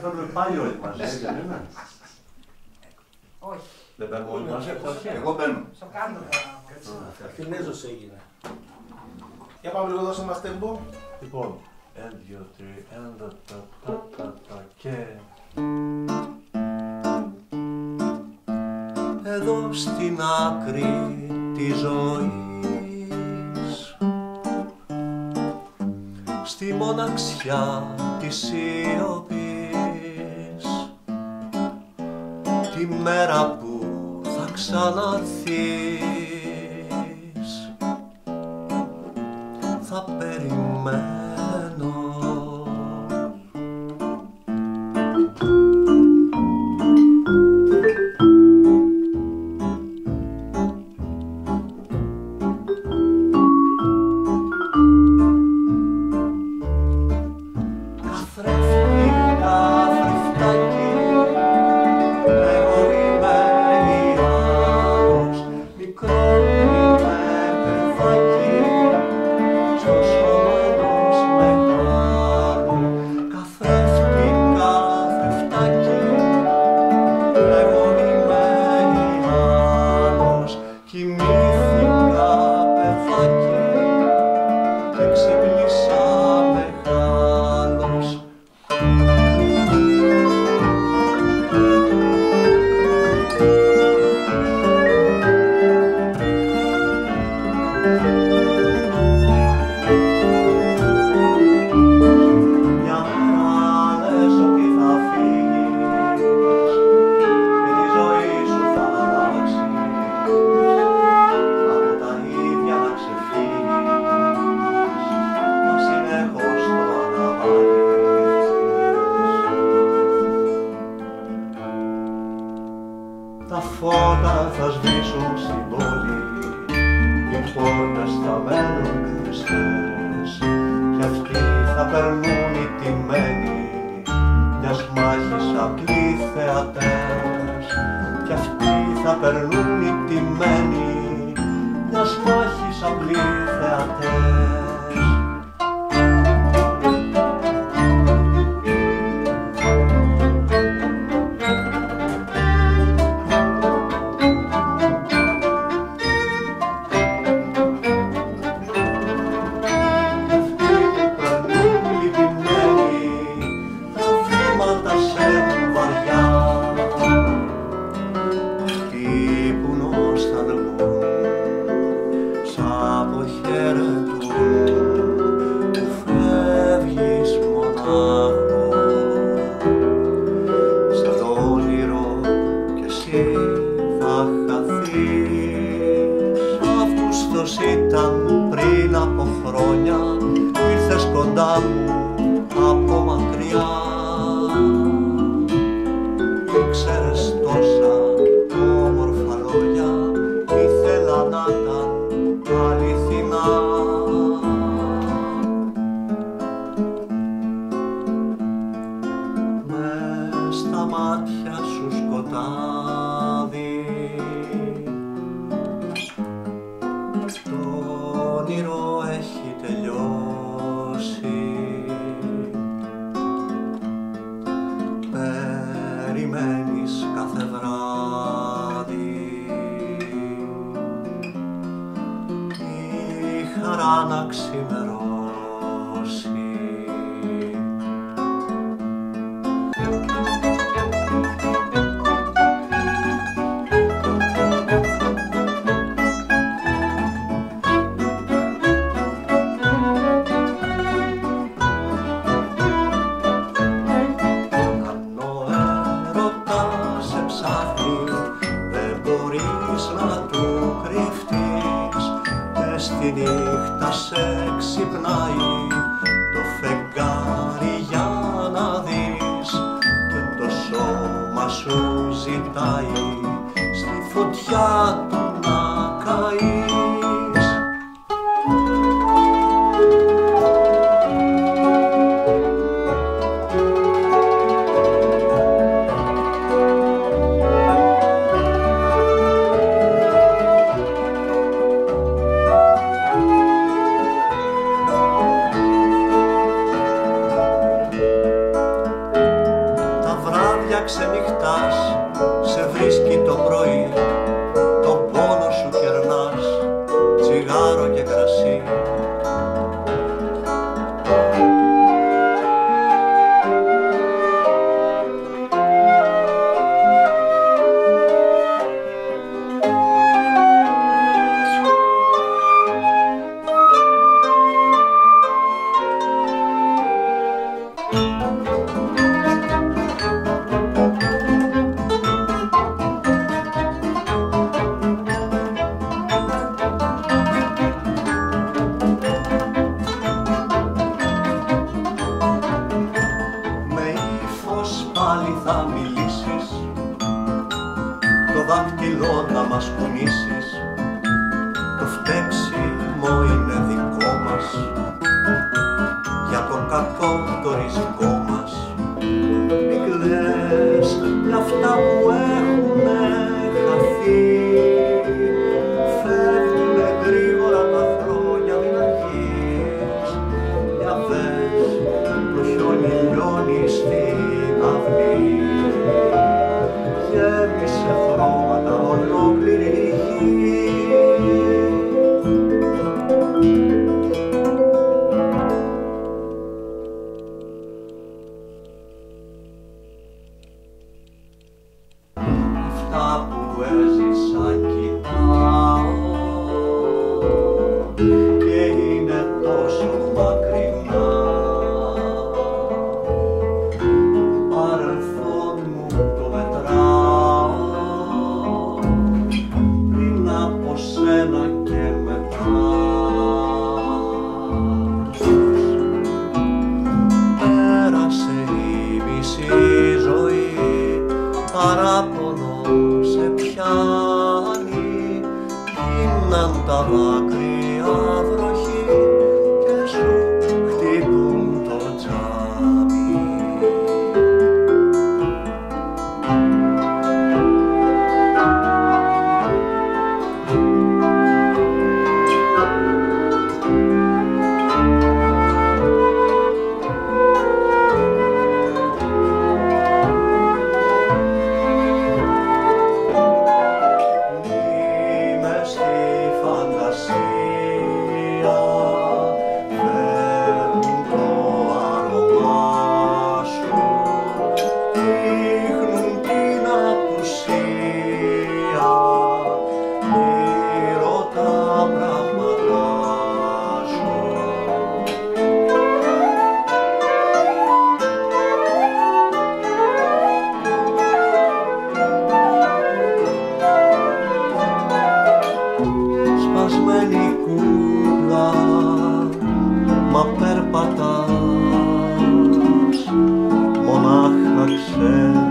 παίρνουμε πάλι όλοι μαζί, δεν είναι; Όχι. Δεν παίρνουμε όλοι μαζί, όχι. Εγώ μπαίνω. Στο κάτω Αθηνέζος έγινε. Για πάμε λίγο δώσε μας τέμπο. Λοιπόν, ένα, δύο, τρία, ένα, τα, τα, τα, τα, και... Εδώ στην άκρη της ζωής στη μοναξιά της σιωπής μέρα που θα ξαναρθείς περνούν οι τιμένοι μιας μάχης απλοί θεατές. Κι αυτοί θα περνούν οι τιμένοι μιας μάχης απλοί θεατές μάτια σου σκοτάδι. Το όνειρο έχει τελειώσει. Περιμένεις κάθε βράδυ. Η χαρά να ξημερώσει κρυφτείς και στη νύχτα σε ξυπνάει το φεγγάρι για να δεις και το σώμα σου ζητάει στη φωτιά πάλι θα μιλήσεις Το δάχτυλό να μας κουνήσεις κακό το ριζικό μας. Μην κλαις με αυτά που where is нам да лакры. Ach, Akshem.